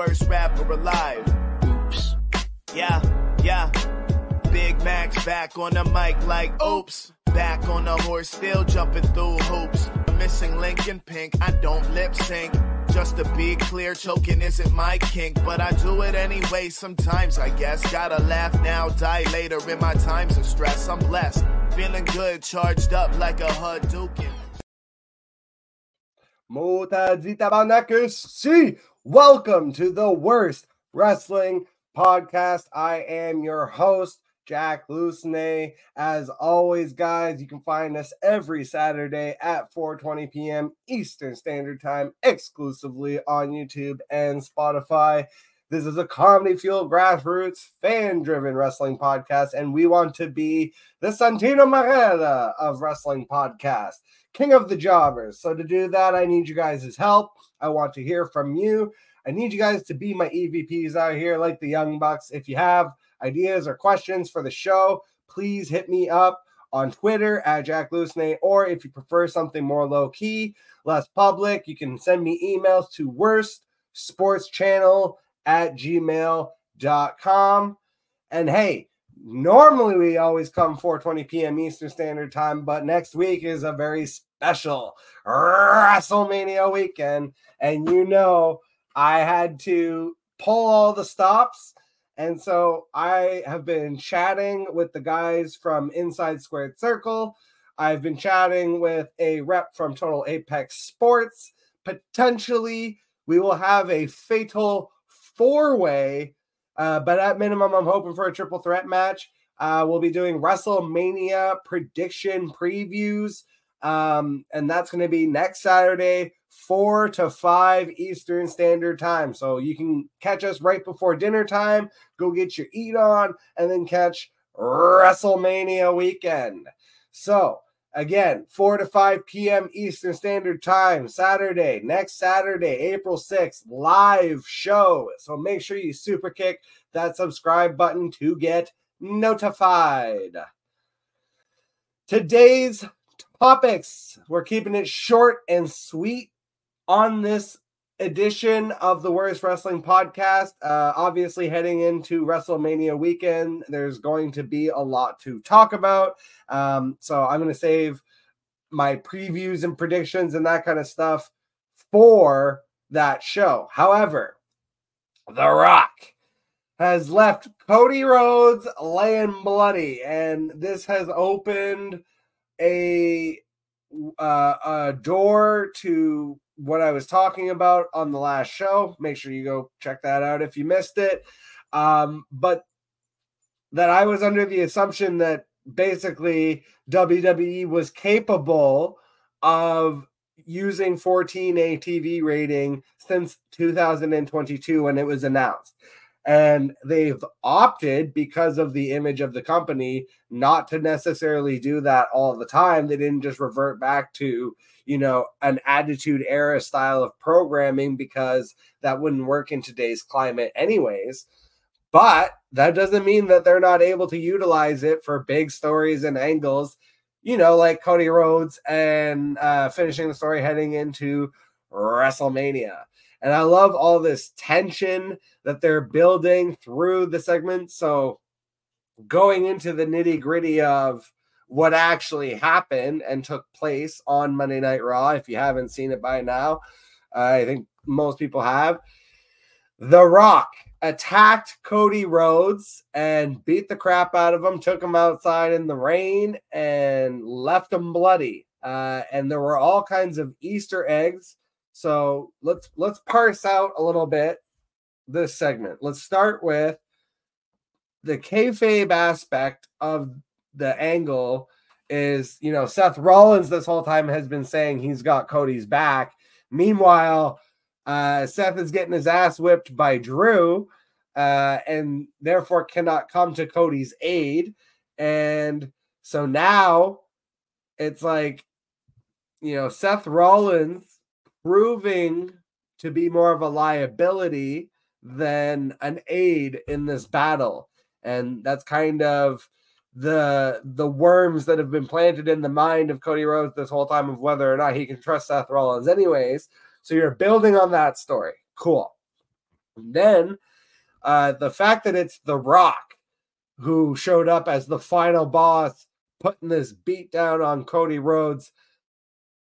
worst rapper alive. Oops. Yeah, yeah. Big Mac's back on the mic like oops. Back on the horse, still jumping through hoops. Missing Lincoln Pink, I don't lip sync. Just to be clear, choking isn't my kink, but I do it anyway sometimes, I guess. Gotta laugh now, die later in my times of stress. I'm blessed, feeling good, charged up like a Hadouken. Si. Welcome to the worst wrestling podcast. I am your host, Jack Lucenay. As always, guys, you can find us every Saturday at 4:20 p.m. Eastern Standard Time, exclusively on YouTube and Spotify. This is a comedy fueled grassroots fan driven wrestling podcast, and we want to be the Santino Marella of wrestling podcast, king of the jobbers. So, to do that, I need you guys' help. I want to hear from you. I need you guys to be my EVPs out here, like the Young Bucks. If you have ideas or questions for the show, please hit me up on Twitter at Jack Lucenay, or if you prefer something more low key, less public, you can send me emails to worst sports channel at gmail.com. And hey, normally we always come 4:20 p.m. Eastern Standard Time, but next week is a very special WrestleMania weekend, and you know I had to pull all the stops. And so I have been chatting with the guys from Inside Squared Circle. I've been chatting with a rep from Total Apex Sports. Potentially, we will have a fatal four way, uh, but at minimum, I'm hoping for a triple threat match. Uh, we'll be doing WrestleMania prediction previews, um, and that's going to be next Saturday, 4 to 5 Eastern Standard Time. So you can catch us right before dinner time, go get your eat on, and then catch WrestleMania weekend. So, again, 4 to 5 p.m. Eastern Standard Time, Saturday, next Saturday, April 6th, live show. So make sure you super kick that subscribe button to get notified. Today's topics, we're keeping it short and sweet on this edition of the Worst Wrestling Podcast. Uh, obviously, heading into WrestleMania weekend, there's going to be a lot to talk about. Um, so I'm going to save my previews and predictions and that kind of stuff for that show. However, The Rock has left Cody Rhodes laying bloody, and this has opened a uh, a door to what I was talking about on the last show. Make sure you go check that out if you missed it. Um, but that I was under the assumption that basically WWE was capable of using 14A TV rating since 2022 when it was announced. And they've opted because of the image of the company not to necessarily do that all the time. They didn't just revert back to, you know, an attitude era style of programming because that wouldn't work in today's climate, anyways. But that doesn't mean that they're not able to utilize it for big stories and angles, you know, like Cody Rhodes and uh, finishing the story heading into WrestleMania. And I love all this tension that they're building through the segment. So going into the nitty gritty of what actually happened and took place on Monday Night Raw, if you haven't seen it by now, I think most people have. The Rock attacked Cody Rhodes and beat the crap out of him, took him outside in the rain, and left him bloody. Uh, and there were all kinds of Easter eggs so let's let's parse out a little bit this segment. Let's start with the kayfabe aspect of the angle is you know Seth Rollins this whole time has been saying he's got Cody's back. Meanwhile, uh, Seth is getting his ass whipped by Drew, uh, and therefore cannot come to Cody's aid. And so now it's like you know Seth Rollins proving to be more of a liability than an aid in this battle. And that's kind of the the worms that have been planted in the mind of Cody Rhodes this whole time of whether or not he can trust Seth Rollins anyways. So you're building on that story. Cool. And then uh, the fact that it's The Rock who showed up as the final boss, putting this beat down on Cody Rhodes.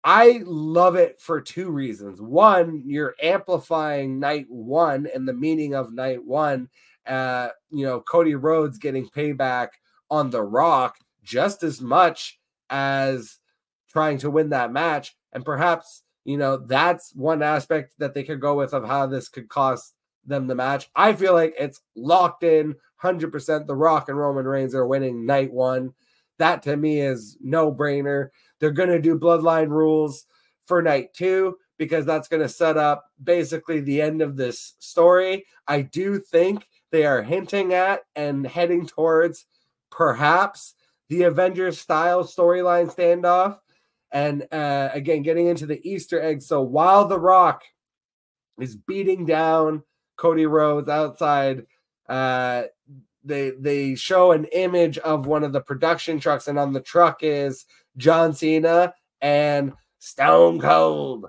I love it for two reasons. One, you're amplifying night one and the meaning of night one. Uh, you know, Cody Rhodes getting payback on The Rock just as much as trying to win that match. And perhaps, you know, that's one aspect that they could go with of how this could cost them the match. I feel like it's locked in 100%. The Rock and Roman Reigns are winning night one. That to me is no brainer. They're going to do bloodline rules for night two because that's going to set up basically the end of this story. I do think they are hinting at and heading towards perhaps the Avengers style storyline standoff. And uh, again, getting into the Easter egg. So while The Rock is beating down Cody Rhodes outside, uh, they they show an image of one of the production trucks, and on the truck is John Cena and Stone Cold.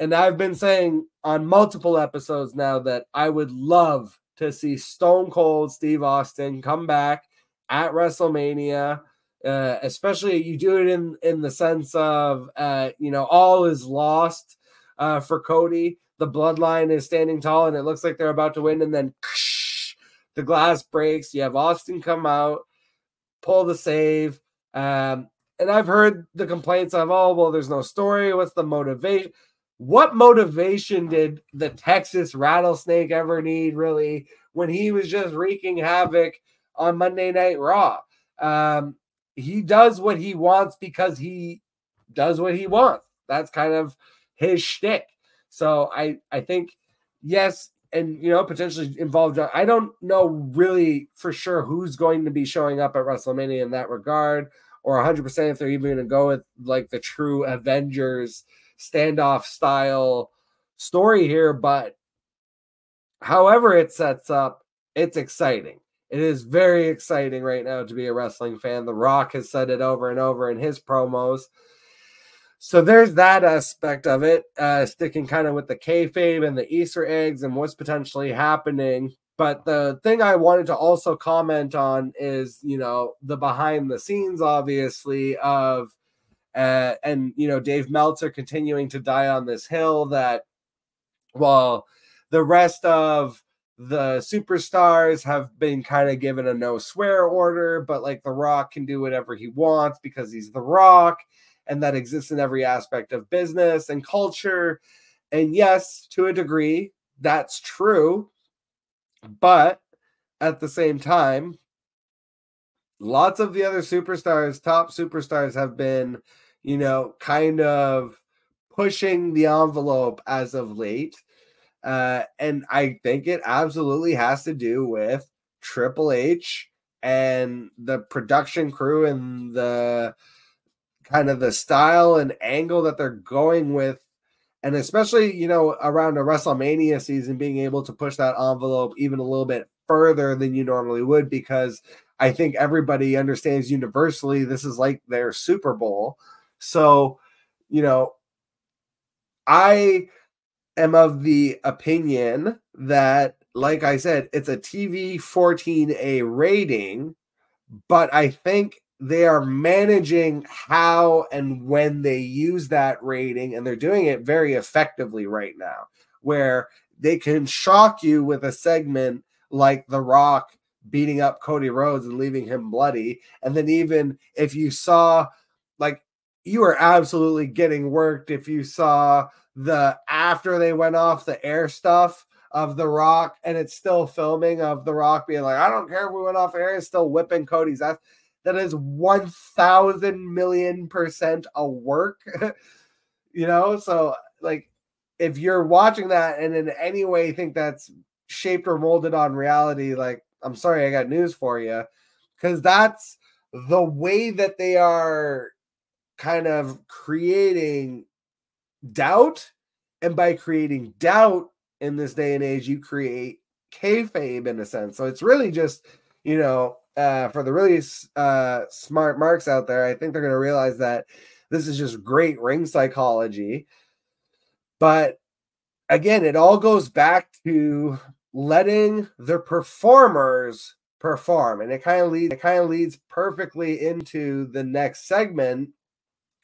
And I've been saying on multiple episodes now that I would love to see Stone Cold Steve Austin come back at WrestleMania. Uh, especially you do it in in the sense of uh, you know all is lost uh, for Cody. The bloodline is standing tall, and it looks like they're about to win, and then ksh, the glass breaks. You have Austin come out, pull the save. Um, and I've heard the complaints of, oh, well, there's no story. What's the motivation? What motivation did the Texas rattlesnake ever need, really, when he was just wreaking havoc on Monday Night Raw? Um, he does what he wants because he does what he wants. That's kind of his shtick. So I I think yes, and you know potentially involved. I don't know really for sure who's going to be showing up at WrestleMania in that regard, or 100 percent if they're even going to go with like the true Avengers standoff style story here. But however it sets up, it's exciting. It is very exciting right now to be a wrestling fan. The Rock has said it over and over in his promos. So there's that aspect of it, uh, sticking kind of with the kayfabe and the Easter eggs and what's potentially happening. But the thing I wanted to also comment on is, you know, the behind the scenes, obviously, of, uh, and, you know, Dave Meltzer continuing to die on this hill that, while the rest of the superstars have been kind of given a no swear order, but like The Rock can do whatever he wants because he's The Rock and that exists in every aspect of business and culture. And yes, to a degree, that's true. But at the same time, lots of the other superstars, top superstars, have been, you know, kind of pushing the envelope as of late. Uh, and I think it absolutely has to do with Triple H and the production crew and the kind of the style and angle that they're going with and especially you know around a WrestleMania season being able to push that envelope even a little bit further than you normally would because I think everybody understands universally this is like their Super Bowl. So, you know, I am of the opinion that like I said, it's a TV 14A rating, but I think they are managing how and when they use that rating, and they're doing it very effectively right now, where they can shock you with a segment like The Rock beating up Cody Rhodes and leaving him bloody. And then, even if you saw, like, you were absolutely getting worked if you saw the after they went off the air stuff of The Rock and it's still filming of The Rock being like, I don't care if we went off air, it's still whipping Cody's ass. That is 1000 million percent a work you know? So like if you're watching that and in any way think that's shaped or molded on reality like i'm sorry i got news for you because that's the way that they are kind of creating doubt and by creating doubt in this day and age you create kayfabe in a sense so it's really just you know uh, for the really uh, smart marks out there, I think they're going to realize that this is just great ring psychology. But again, it all goes back to letting the performers perform. And it kind of leads it kind of leads perfectly into the next segment,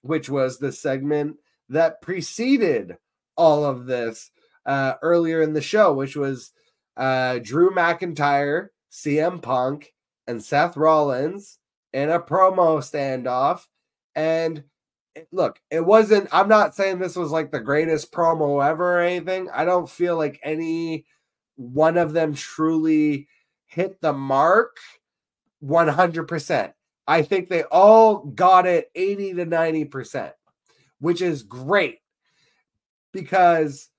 which was the segment that preceded all of this uh, earlier in the show, which was uh, Drew McIntyre, CM Punk, and Seth Rollins in a promo standoff. And look, it wasn't, I'm not saying this was like the greatest promo ever or anything. I don't feel like any one of them truly hit the mark 100%. I think they all got it 80 to 90%, which is great because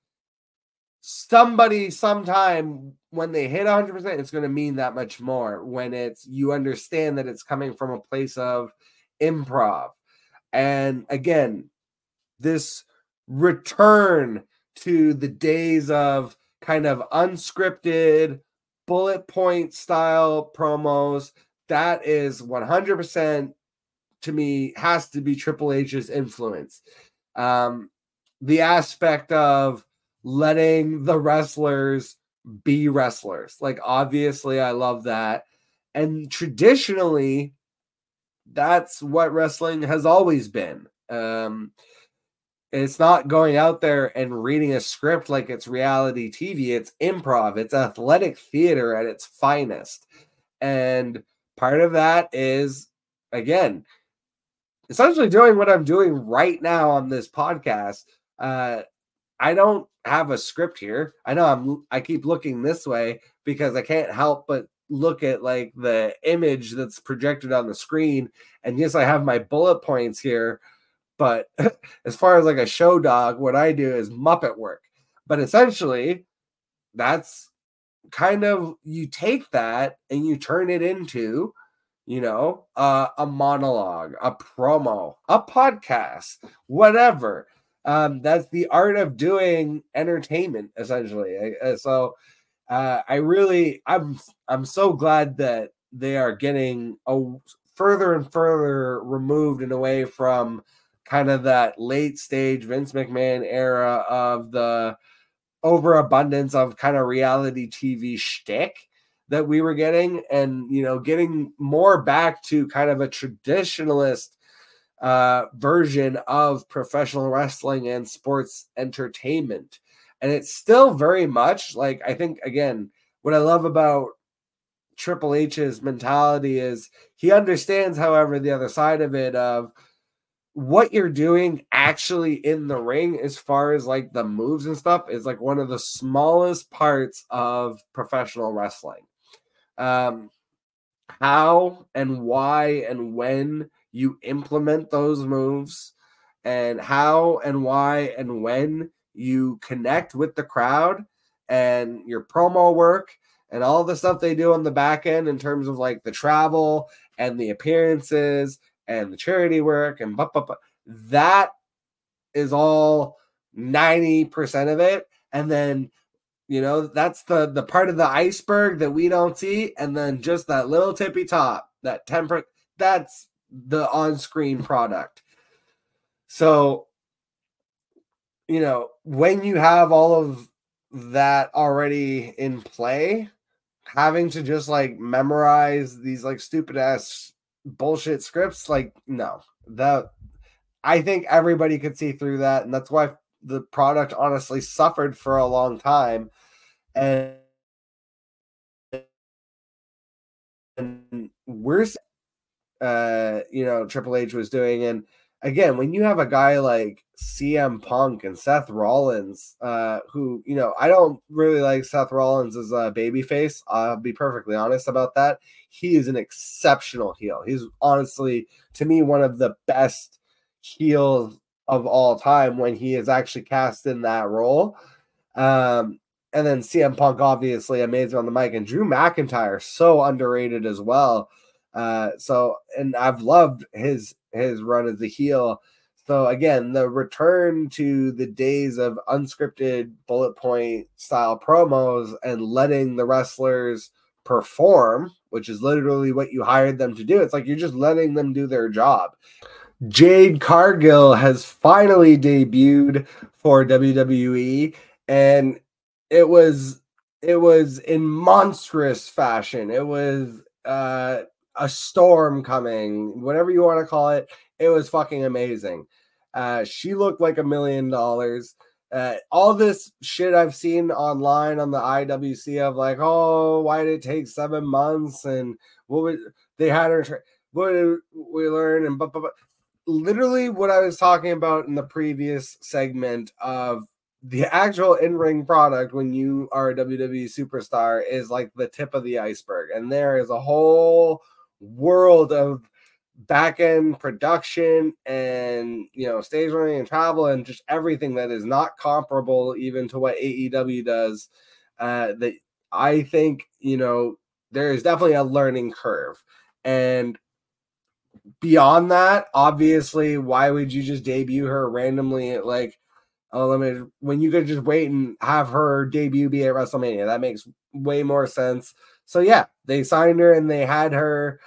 somebody sometime when they hit 100% it's going to mean that much more when it's you understand that it's coming from a place of improv. And again this return to the days of kind of unscripted bullet point style promos that is 100% to me has to be Triple H's influence um the aspect of letting the wrestlers be wrestlers. Like, obviously, I love that. And traditionally, that's what wrestling has always been. Um, it's not going out there and reading a script like it's reality TV. It's improv, it's athletic theater at its finest. And part of that is, again, essentially doing what I'm doing right now on this podcast. Uh, I don't have a script here. I know I'm I keep looking this way because I can't help but look at like the image that's projected on the screen. And yes, I have my bullet points here, but as far as like a show dog, what I do is Muppet work. But essentially, that's kind of you take that and you turn it into you know uh, a monologue a promo a podcast whatever. Um, that's the art of doing entertainment essentially. Uh, so uh, i really i'm i'm so glad that they are getting a further and further removed and away from kind of that late stage vince mcmahon era of the overabundance of kind of reality tv shtick that we were getting and you know getting more back to kind of a traditionalist uh, version of professional wrestling and sports entertainment. And it's still very much like I think again, what I love about Triple H's mentality is he understands, however, the other side of it of what you're doing actually in the ring as far as like the moves and stuff is like one of the smallest parts of professional wrestling. Um how and why and when you implement those moves and how and why and when you connect with the crowd and your promo work and all the stuff they do on the back end in terms of like the travel and the appearances and the charity work and blah, blah, blah. that is all 90% of it and then you know that's the the part of the iceberg that we don't see and then just that little tippy top that 10% that's the on-screen product. So, you know, when you have all of that already in play, having to just like memorize these like stupid ass bullshit scripts, like no, that I think everybody could see through that, and that's why the product honestly suffered for a long time, and and we're uh, you know, Triple H was doing. And again, when you have a guy like CM Punk and Seth Rollins, uh, who, you know, I don't really like Seth Rollins as a babyface. I'll be perfectly honest about that. He is an exceptional heel. He's honestly, to me, one of the best heels of all time when he is actually cast in that role. Um, and then CM Punk, obviously amazing on the mic, and Drew McIntyre, so underrated as well. Uh, so, and I've loved his his run as a heel. So again, the return to the days of unscripted bullet point style promos and letting the wrestlers perform, which is literally what you hired them to do. It's like you're just letting them do their job. Jade Cargill has finally debuted for WWE, and it was it was in monstrous fashion. It was uh, a storm coming, whatever you want to call it. It was fucking amazing. Uh, she looked like a million dollars. Uh, all this shit I've seen online on the IWC of like, oh, why did it take seven months? And what would they had her? Tra- what did we learn? And but, but, but literally what I was talking about in the previous segment of the actual in-ring product when you are a WWE superstar is like the tip of the iceberg, and there is a whole world of back end production and you know stage running and travel and just everything that is not comparable even to what AEW does. Uh, that I think you know there is definitely a learning curve, and beyond that, obviously, why would you just debut her randomly like? Oh, let me when you could just wait and have her debut be at WrestleMania. That makes way more sense. So yeah, they signed her and they had her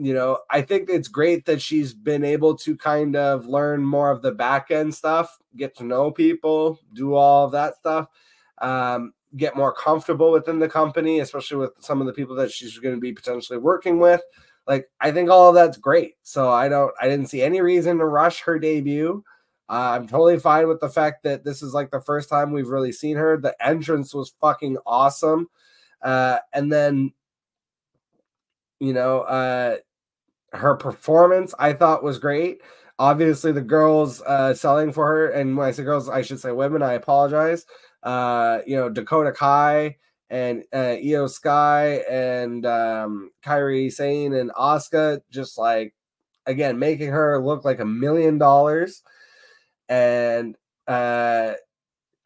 you know, I think it's great that she's been able to kind of learn more of the back end stuff, get to know people, do all of that stuff, um, get more comfortable within the company, especially with some of the people that she's going to be potentially working with. Like, I think all of that's great. So I don't, I didn't see any reason to rush her debut. Uh, I'm totally fine with the fact that this is like the first time we've really seen her. The entrance was fucking awesome. Uh, and then, you know, uh, her performance I thought was great. Obviously, the girls uh, selling for her, and when I say girls, I should say women. I apologize. Uh, you know, Dakota Kai and uh, Iyo Sky and um, Kairi Sane and Asuka, just like again making her look like a million dollars, and uh,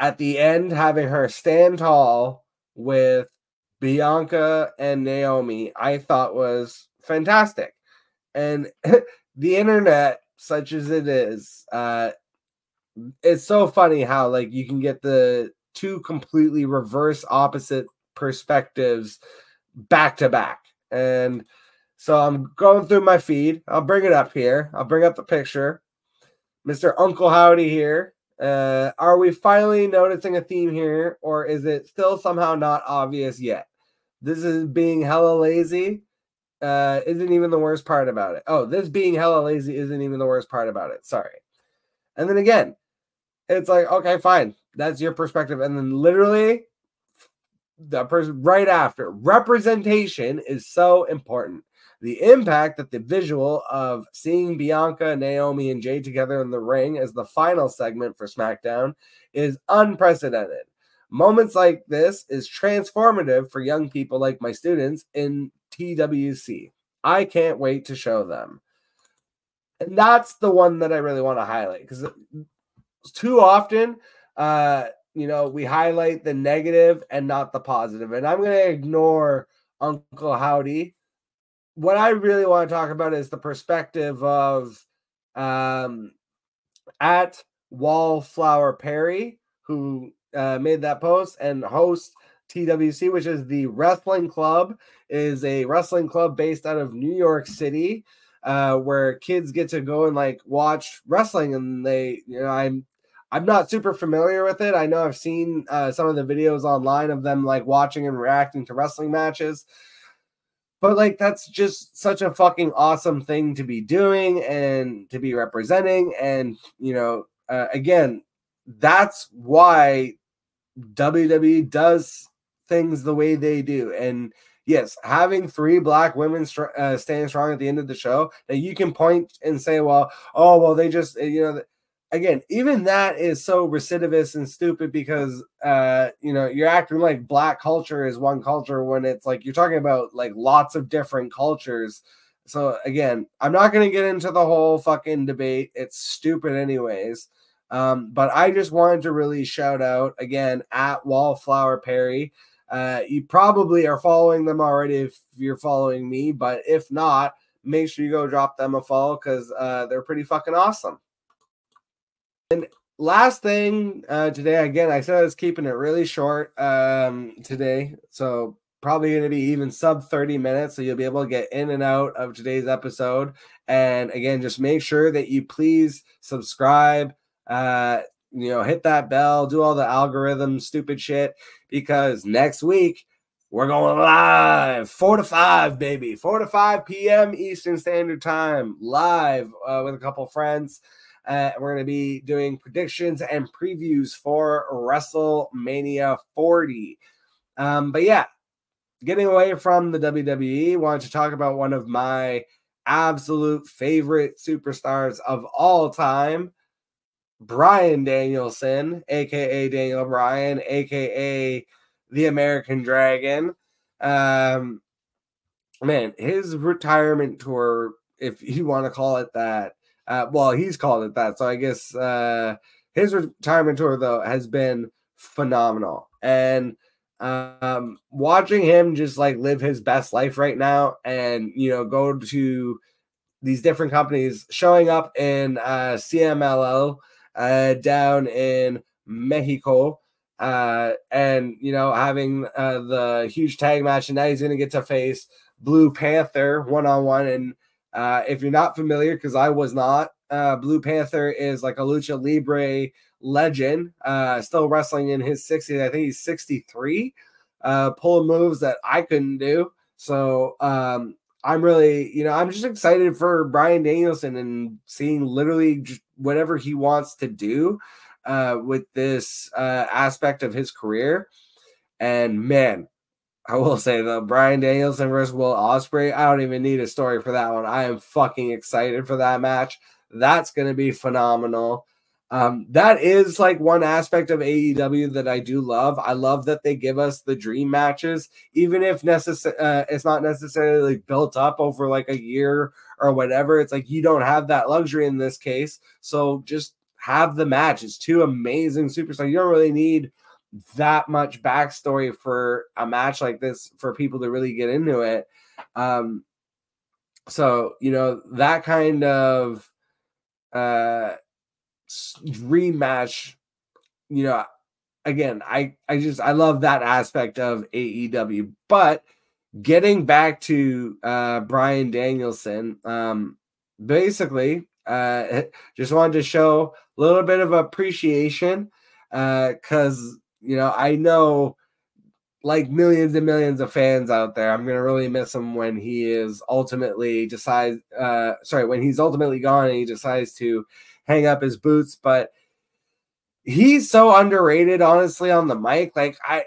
at the end having her stand tall with Bianca and Naomi, I thought was fantastic. And the internet, such as it is, uh, it's so funny how like you can get the two completely reverse opposite perspectives back to back. And so I'm going through my feed. I'll bring it up here. I'll bring up the picture. Mr. Uncle Howdy here. Uh, are we finally noticing a theme here, or is it still somehow not obvious yet? This is being hella lazy uh, isn't even the worst part about it. Oh, this being hella lazy isn't even the worst part about it. Sorry. And then again, it's like, okay, fine. That's your perspective. And then literally, the person right after representation is so important. The impact that the visual of seeing Bianca, Naomi, and Jay together in the ring as the final segment for SmackDown is unprecedented. Moments like this is transformative for young people like my students in TWC. I can't wait to show them. And that's the one that I really want to highlight because too often, uh, you know, we highlight the negative and not the positive. And I'm going to ignore Uncle Howdy. What I really want to talk about is the perspective of um, at Wallflower Perry, who uh, made that post and hosts TWC, which is the wrestling club, is a wrestling club based out of New York City, uh, where kids get to go and like watch wrestling. And they, you know, I'm I'm not super familiar with it. I know I've seen uh, some of the videos online of them like watching and reacting to wrestling matches. But like that's just such a fucking awesome thing to be doing and to be representing. And you know, uh, again, that's why WWE does things the way they do. And yes, having three black women uh, standing strong at the end of the show that you can point and say, well, oh, well, they just, you know, again, even that is so recidivist and stupid because, uh, you know, you're acting like black culture is one culture when it's like you're talking about like lots of different cultures. So again, I'm not going to get into the whole fucking debate. It's stupid, anyways. Um, but I just wanted to really shout out again at Wallflower Perry. Uh, you probably are following them already if you're following me, but if not, make sure you go drop them a follow because uh, they're pretty fucking awesome. And last thing uh, today, again, I said I was keeping it really short um, today, so probably going to be even sub 30 minutes, so you'll be able to get in and out of today's episode. And again, just make sure that you please subscribe uh, you know, hit that bell, do all the algorithm stupid shit because next week we're going live, four to five, baby, four to five p.m. Eastern Standard Time, live uh, with a couple friends. Uh, we're going to be doing predictions and previews for WrestleMania 40. Um, but yeah, getting away from the WWE, wanted to talk about one of my absolute favorite superstars of all time, Bryan Danielson, aka Daniel Bryan, aka the American Dragon. Um, man, his retirement tour, if you want to call it that, uh, well, he's called it that. So I guess uh, his retirement tour, though, has been phenomenal. And um, watching him just like live his best life right now and, you know, go to these different companies, showing up in uh, CMLL uh, down in Mexico uh, and you know having uh, the huge tag match, and now he's to get to face Blue Panther one on one. And uh, if you're not familiar, because I was not, uh, Blue Panther is like a lucha libre legend, uh, still wrestling in his 60s. I think he's 63, uh, pulling moves that I couldn't do. So um, I'm really, you know, I'm just excited for Bryan Danielson and seeing literally whatever he wants to do uh, with this uh, aspect of his career. And man, I will say though, Bryan Danielson versus Will Ospreay. I don't even need a story for that one. I am fucking excited for that match. That's going to be phenomenal. Um, that is like one aspect of AEW that I do love. I love that they give us the dream matches, even if necessary. Uh, it's not necessarily built up over like a year or whatever. It's like you don't have that luxury in this case. So just have the match. It's two amazing superstars. You don't really need that much backstory for a match like this for people to really get into it. Um, so you know that kind of uh rematch. You know, again, I I just I love that aspect of AEW, but getting back to uh Bryan Danielson, um, basically uh, just wanted to show a little bit of appreciation because, uh, you know, I know like millions and millions of fans out there, I'm to really miss him when he is ultimately decides, uh, sorry, when he's ultimately gone and he decides to hang up his boots. But he's so underrated, honestly, on the mic. Like, I,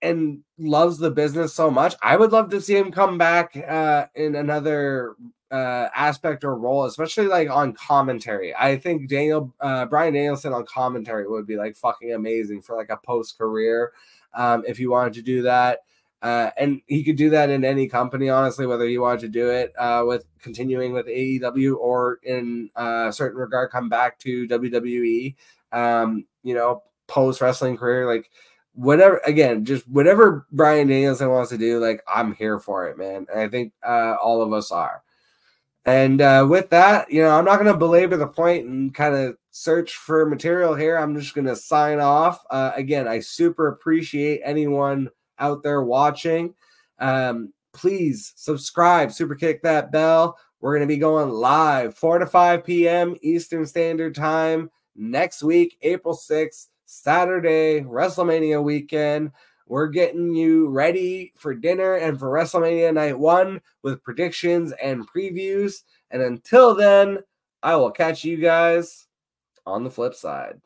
and loves the business so much. I would love to see him come back uh, in another uh, aspect or role, especially like on commentary. I think Daniel uh, Bryan Danielson on commentary would be like fucking amazing for like a post career um, if you wanted to do that. Uh, and he could do that in any company, honestly, whether he wanted to do it uh, with continuing with AEW or in uh, a certain regard come back to WWE, um, you know, post wrestling career. Like, whatever again just whatever bryan danielson wants to do like i'm here for it man and i think uh all of us are and uh, with that, you know, I'm not going to belabor the point and kind of search for material here. I'm just going to sign off. Uh, again, I super appreciate anyone out there watching. Um, please subscribe, super kick that bell. We're going to be going live 4 to 5 p.m. Eastern Standard Time next week, April 6th, Saturday, WrestleMania weekend. We're getting you ready for dinner and for WrestleMania Night 1 with predictions and previews. And until then, I will catch you guys on the flip side.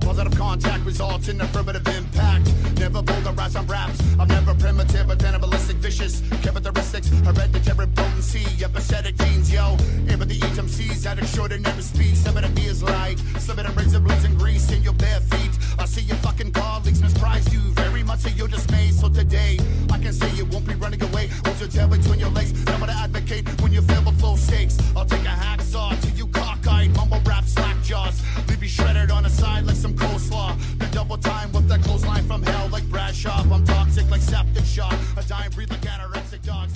Positive contact results in affirmative impact. Never polarize on raps. I'm never primitive, but animalistic, vicious. Characteristics, hereditary potency, empathetic genes, yo. Empathy, HMCs at extraordinary speed. Seven of me is light. Seven of razor blades and grease in your bare feet. I see your fucking colleagues misprize you very much to your dismay. So today, I can say you won't be running away. Hold your tail between your legs. I'm gonna advocate when you fail with stakes. I'll take a hacksaw to cockeyed, mumble rap, slack jaws. Leave you shredded on the side like some coleslaw. The double time with that clothesline from hell like Bradshaw. I'm toxic like septic shock. A dying breed like anorexic dogs.